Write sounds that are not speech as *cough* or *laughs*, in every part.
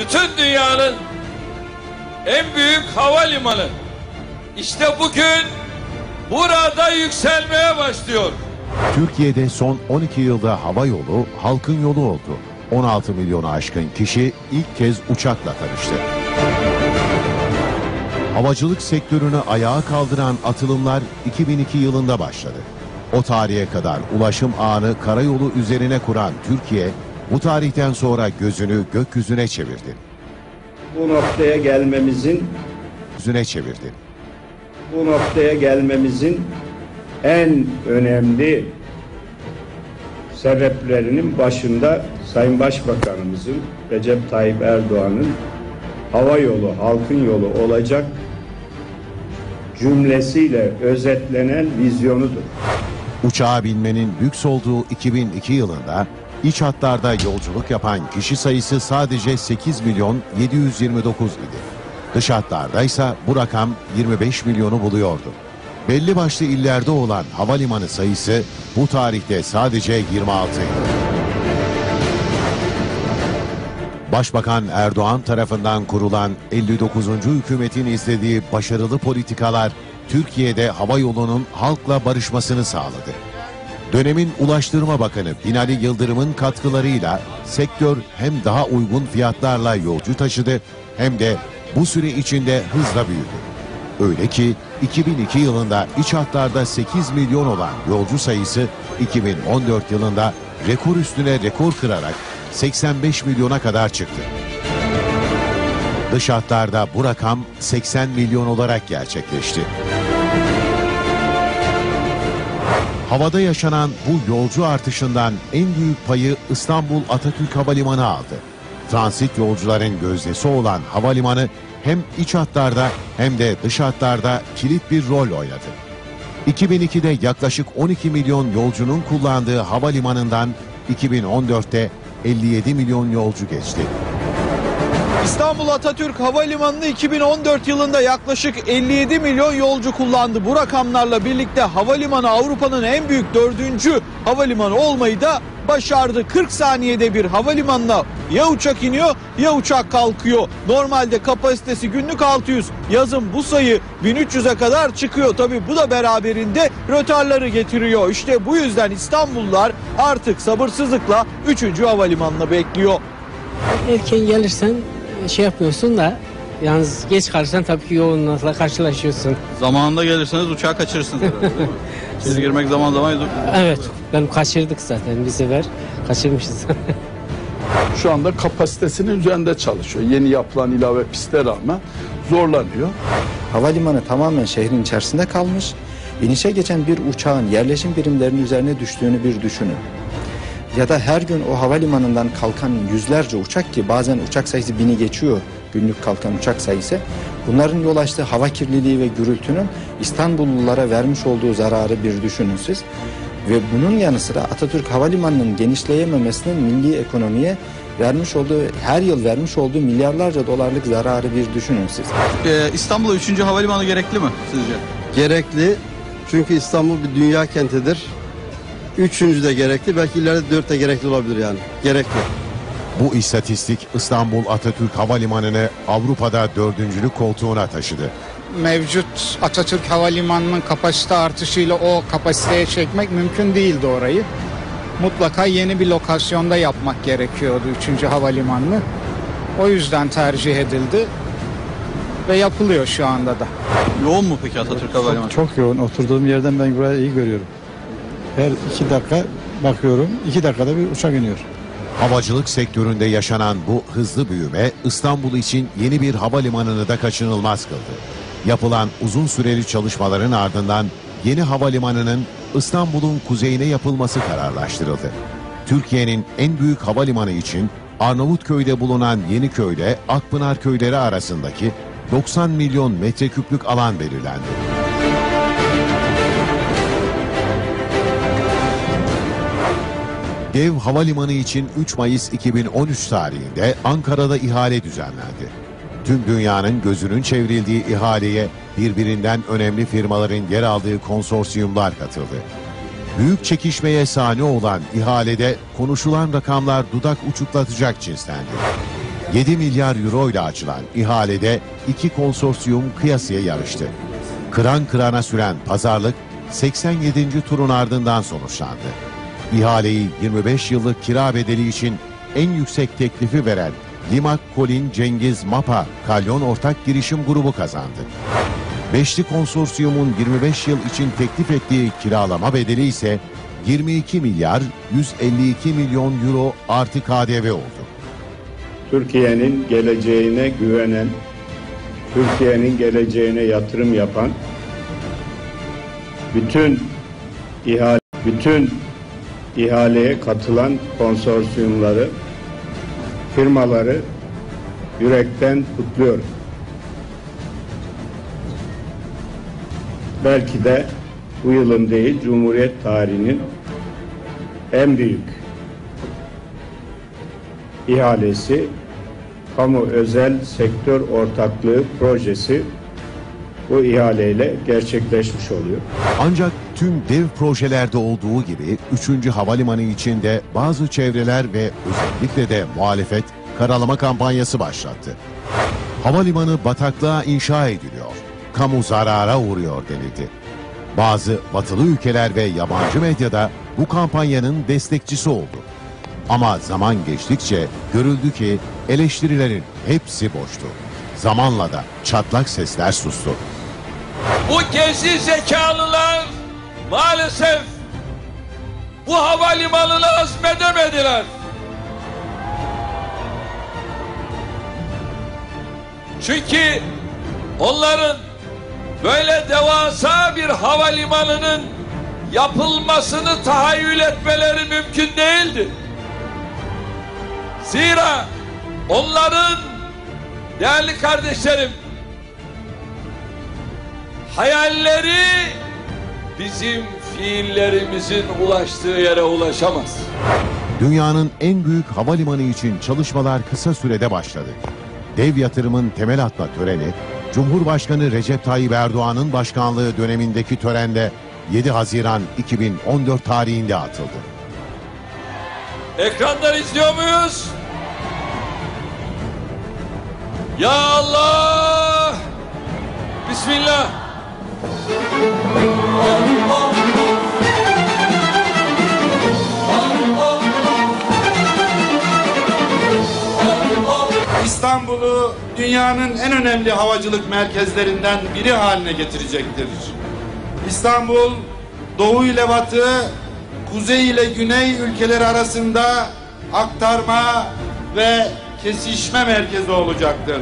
bütün dünyanın en büyük havalimanı. İşte bugün burada yükselmeye başlıyor. Türkiye'de son 12 yılda hava yolu halkın yolu oldu. 16 milyonu aşkın kişi ilk kez uçakla tanıştı. Havacılık sektörünü ayağa kaldıran atılımlar 2002 yılında başladı. O tarihe kadar ulaşım ağını karayolu üzerine kuran Türkiye, bu tarihten sonra gözünü gökyüzüne çevirdi. bu noktaya gelmemizin Yüzüne çevirdi. bu noktaya gelmemizin en önemli sebeplerinin başında Sayın Başbakanımızın Recep Tayyip Erdoğan'ın hava yolu halkın yolu olacak cümlesiyle özetlenen vizyonudur. Uçağa binmenin lüks olduğu 2002 yılında iç hatlarda yolculuk yapan kişi sayısı sadece 8 milyon 729 idi. Dış hatlarda ise bu rakam 25 milyonu buluyordu. Belli başlı illerde olan havalimanı sayısı bu tarihte sadece 26 idi. Başbakan Erdoğan tarafından kurulan 59. hükümetin izlediği başarılı politikalar Türkiye'de hava yolunun halkla barışmasını sağladı. Dönemin Ulaştırma Bakanı Binali Yıldırım'ın katkılarıyla sektör hem daha uygun fiyatlarla yolcu taşıdı hem de bu süre içinde hızla büyüdü. Öyle ki 2002 yılında iç hatlarda 8 milyon olan yolcu sayısı 2014 yılında rekor üstüne rekor kırarak 85 milyona kadar çıktı. Dış hatlarda bu rakam 80 milyon olarak gerçekleşti. Havada yaşanan bu yolcu artışından en büyük payı İstanbul Atatürk Havalimanı aldı. Transit yolcuların gözdesi olan havalimanı hem iç hatlarda hem de dış hatlarda kilit bir rol oynadı. 2002'de yaklaşık 12 milyon yolcunun kullandığı havalimanından 2014'te 57 milyon yolcu geçti. İstanbul Atatürk Havalimanı'nı 2014 yılında yaklaşık 57 milyon yolcu kullandı. Bu rakamlarla birlikte havalimanı Avrupa'nın en büyük dördüncü havalimanı olmayı da başardı. 40 saniyede bir havalimanına ya uçak iniyor ya uçak kalkıyor. Normalde kapasitesi günlük 600. Yazın bu sayı 1300'e kadar çıkıyor. Tabi bu da beraberinde rötarları getiriyor. İşte bu yüzden İstanbullular artık sabırsızlıkla 3. havalimanını bekliyor. Erken gelirsen şey yapmıyorsun da yalnız geç kalırsan tabii ki yoğunlukla karşılaşıyorsun. Zamanında gelirseniz uçağı kaçırırsınız herhalde değil mi? *laughs* Girmek zaman zaman Evet ben kaçırdık zaten bir sefer kaçırmışız. *laughs* şu anda kapasitesinin üzerinde çalışıyor. Yeni yapılan ilave piste rağmen zorlanıyor. Havalimanı tamamen şehrin içerisinde kalmış. İnişe geçen bir uçağın yerleşim birimlerinin üzerine düştüğünü bir düşünün. Ya da her gün o havalimanından kalkan yüzlerce uçak ki bazen uçak sayısı bini geçiyor günlük kalkan uçak sayısı. Bunların yol açtığı hava kirliliği ve gürültünün İstanbullulara vermiş olduğu zararı bir düşünün siz. Ve bunun yanı sıra Atatürk Havalimanı'nın genişleyememesinin milli ekonomiye vermiş olduğu, her yıl vermiş olduğu milyarlarca dolarlık zararı bir düşünün siz. Ee, İstanbul'a 3. havalimanı gerekli mi sizce? Gerekli. Çünkü İstanbul bir dünya kentidir. Üçüncü de gerekli. Belki ileride dört de gerekli olabilir yani. Gerekli. Bu istatistik İstanbul Atatürk Havalimanı'nı Avrupa'da dördüncülük koltuğuna taşıdı. mevcut Atatürk Havalimanı'nın kapasite artışıyla o kapasiteye çekmek mümkün değildi orayı. Mutlaka yeni bir lokasyonda yapmak gerekiyordu 3. havalimanını. O yüzden tercih edildi ve yapılıyor şu anda da. Yoğun mu peki Atatürk Havalimanı? Çok yoğun. Oturduğum yerden ben burayı iyi görüyorum. Her iki dakika bakıyorum. iki dakikada bir uçak iniyor. Havacılık sektöründe yaşanan bu hızlı büyüme İstanbul için yeni bir havalimanını da kaçınılmaz kıldı. Yapılan uzun süreli çalışmaların ardından yeni havalimanının İstanbul'un kuzeyine yapılması kararlaştırıldı. Türkiye'nin en büyük havalimanı için Arnavutköy'de bulunan Yeniköy ile Akpınar köyleri arasındaki 90 milyon metreküplük alan belirlendi. Dev Havalimanı için 3 Mayıs 2013 tarihinde Ankara'da ihale düzenlendi. Tüm dünyanın gözünün çevrildiği ihaleye birbirinden önemli firmaların yer aldığı konsorsiyumlar katıldı. Büyük çekişmeye sahne olan ihalede konuşulan rakamlar dudak uçuklatacak cinstendi. 7 milyar euro ile açılan ihalede iki konsorsiyum kıyasıya yarıştı. Kıran kırana süren pazarlık 87. turun ardından sonuçlandı. İhaleyi 25 yıllık kira bedeli için en yüksek teklifi veren Limak Kolin Cengiz Mapa Kalyon Ortak Girişim Grubu kazandı. Beşli konsorsiyumun 25 yıl için teklif ettiği kiralama bedeli ise 22 milyar 152 milyon euro artı KDV oldu. Türkiye'nin geleceğine güvenen, Türkiye'nin geleceğine yatırım yapan bütün ihale bütün ihaleye katılan konsorsiyumları, firmaları yürekten kutluyorum. Belki de bu yılın değil, Cumhuriyet tarihinin en büyük ihalesi, kamu özel sektör ortaklığı projesi bu ihaleyle gerçekleşmiş oluyor. Ancak tüm dev projelerde olduğu gibi 3. havalimanı içinde bazı çevreler ve özellikle de muhalefet karalama kampanyası başlattı. Havalimanı bataklığa inşa ediliyor, kamu zarara uğruyor denildi. Bazı batılı ülkeler ve yabancı medyada bu kampanyanın destekçisi oldu. Ama zaman geçtikçe görüldü ki eleştirilerin hepsi boştu. Zamanla da çatlak sesler sustu. Bu gezi zekalılar maalesef bu havalimanını azmedemediler. Çünkü onların böyle devasa bir havalimanının yapılmasını tahayyül etmeleri mümkün değildi. Zira onların değerli kardeşlerim hayalleri bizim fiillerimizin ulaştığı yere ulaşamaz. Dünyanın en büyük havalimanı için çalışmalar kısa sürede başladı. Dev yatırımın temel atma töreni, Cumhurbaşkanı Recep Tayyip Erdoğan'ın başkanlığı dönemindeki törenle 7 Haziran 2014 tarihinde atıldı. Ekrandan izliyor muyuz? Ya Allah! Bismillah! İstanbul'u dünyanın en önemli havacılık merkezlerinden biri haline getirecektir. İstanbul, doğu ile batı, kuzey ile güney ülkeleri arasında aktarma ve kesişme merkezi olacaktır.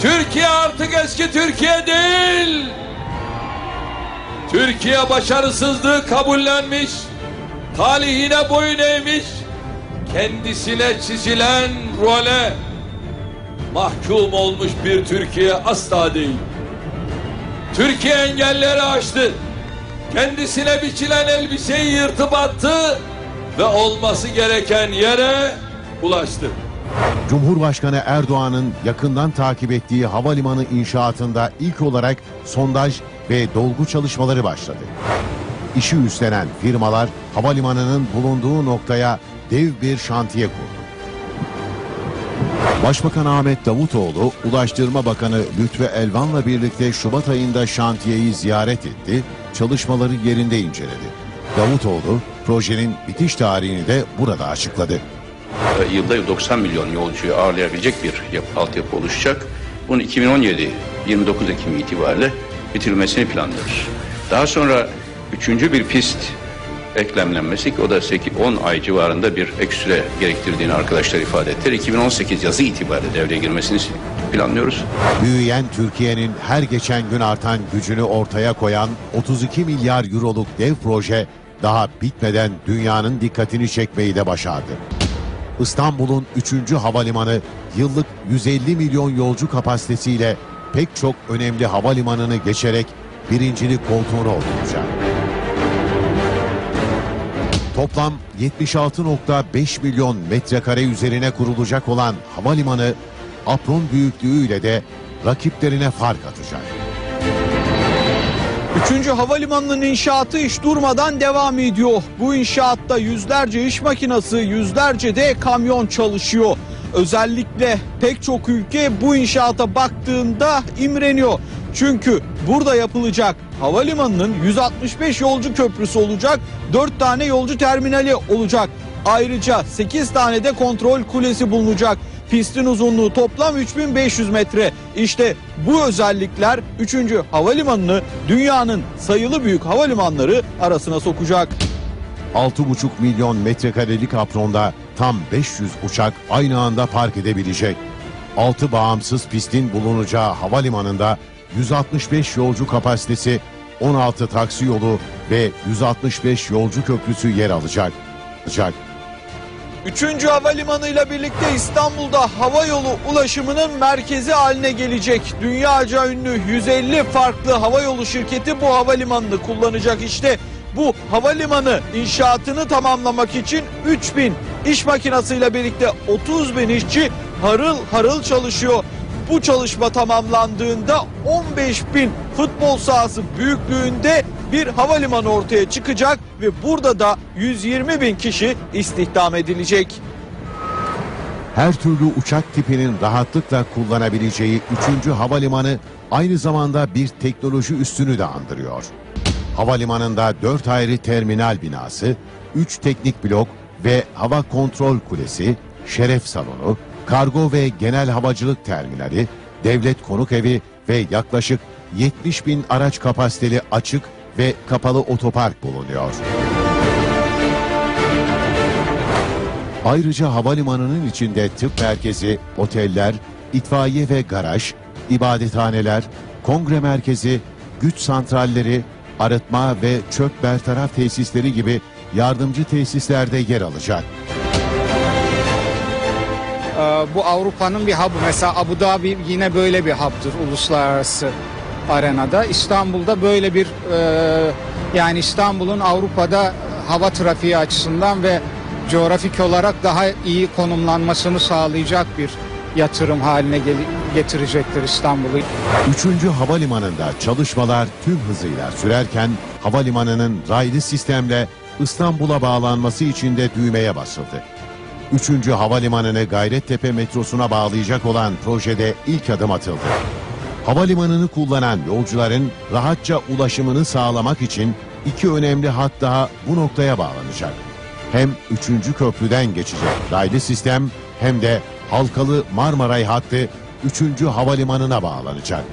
Türkiye artık eski Türkiye değil. Türkiye başarısızlığı kabullenmiş, talihine boyun eğmiş, kendisine çizilen role mahkum olmuş bir Türkiye asla değil. Türkiye engelleri aştı. Kendisine biçilen elbiseyi yırtıp attı ve olması gereken yere ulaştı. Cumhurbaşkanı Erdoğan'ın yakından takip ettiği havalimanı inşaatında ilk olarak sondaj ve dolgu çalışmaları başladı. İşi üstlenen firmalar havalimanının bulunduğu noktaya dev bir şantiye kurdu. Başbakan Ahmet Davutoğlu, Ulaştırma Bakanı Lütfü Elvan'la birlikte Şubat ayında şantiyeyi ziyaret etti, çalışmaları yerinde inceledi. Davutoğlu, projenin bitiş tarihini de burada açıkladı. Yılda 90 milyon yolcuyu ağırlayabilecek bir yapı, altyapı oluşacak. Bunu 2017 29 Ekim itibariyle bitirilmesini planlıyoruz. Daha sonra üçüncü bir pist eklemlenmesi o da 8-10 ay civarında bir ek süre gerektirdiğini arkadaşlar ifade ettiler. 2018 yazı itibariyle devreye girmesini planlıyoruz. Büyüyen Türkiye'nin her geçen gün artan gücünü ortaya koyan 32 milyar euroluk dev proje daha bitmeden dünyanın dikkatini çekmeyi de başardı. İstanbul'un 3. havalimanı yıllık 150 milyon yolcu kapasitesiyle pek çok önemli havalimanını geçerek birincilik koltuğuna oturacak. Toplam 76.5 milyon metrekare üzerine kurulacak olan havalimanı apron büyüklüğüyle de rakiplerine fark atacak. Üçüncü havalimanının inşaatı iş durmadan devam ediyor. Bu inşaatta yüzlerce iş makinesi, yüzlerce de kamyon çalışıyor. Özellikle pek çok ülke bu inşaata baktığında imreniyor. Çünkü burada yapılacak havalimanının 165 yolcu köprüsü olacak, 4 tane yolcu terminali olacak. Ayrıca 8 tane de kontrol kulesi bulunacak. Pistin uzunluğu toplam 3500 metre. İşte bu özellikler 3. havalimanını dünyanın sayılı büyük havalimanları arasına sokacak. 6,5 milyon metrekarelik apronda tam 500 uçak aynı anda park edebilecek. 6 bağımsız pistin bulunacağı havalimanında 165 yolcu kapasitesi, 16 taksi yolu ve 165 yolcu köprüsü yer alacak. Alacak. Üçüncü havalimanıyla birlikte İstanbul'da hava yolu ulaşımının merkezi haline gelecek. Dünyaca ünlü 150 farklı hava yolu şirketi bu havalimanını kullanacak. İşte bu havalimanı inşaatını tamamlamak için 3000 iş makinasıyla birlikte 30 bin işçi harıl harıl çalışıyor. Bu çalışma tamamlandığında 15 bin futbol sahası büyüklüğünde bir havalimanı ortaya çıkacak ve burada da 120 bin kişi istihdam edilecek. Her türlü uçak tipinin rahatlıkla kullanabileceği 3. havalimanı aynı zamanda bir teknoloji üstünü de andırıyor. Havalimanında 4 ayrı terminal binası, 3 teknik blok ve hava kontrol kulesi, şeref salonu, kargo ve genel havacılık terminali, devlet konuk evi ve yaklaşık 70 bin araç kapasiteli açık ve kapalı otopark bulunuyor. Ayrıca havalimanının içinde tıp merkezi, oteller, itfaiye ve garaj, ibadethaneler, kongre merkezi, güç santralleri, arıtma ve çöp bertaraf tesisleri gibi yardımcı tesislerde yer alacak. Ee, bu Avrupa'nın bir hub'ı. Mesela Abu Dhabi yine böyle bir hub'dır uluslararası arenada. İstanbul'da böyle bir e, yani İstanbul'un Avrupa'da hava trafiği açısından ve coğrafik olarak daha iyi konumlanmasını sağlayacak bir yatırım haline getirecektir İstanbul'u. Üçüncü havalimanında çalışmalar tüm hızıyla sürerken havalimanının raylı sistemle İstanbul'a bağlanması için de düğmeye basıldı. Üçüncü havalimanını Gayrettepe metrosuna bağlayacak olan projede ilk adım atıldı. Havalimanını kullanan yolcuların rahatça ulaşımını sağlamak için iki önemli hat daha bu noktaya bağlanacak. Hem üçüncü köprüden geçecek raylı sistem hem de halkalı Marmaray hattı üçüncü havalimanına bağlanacak.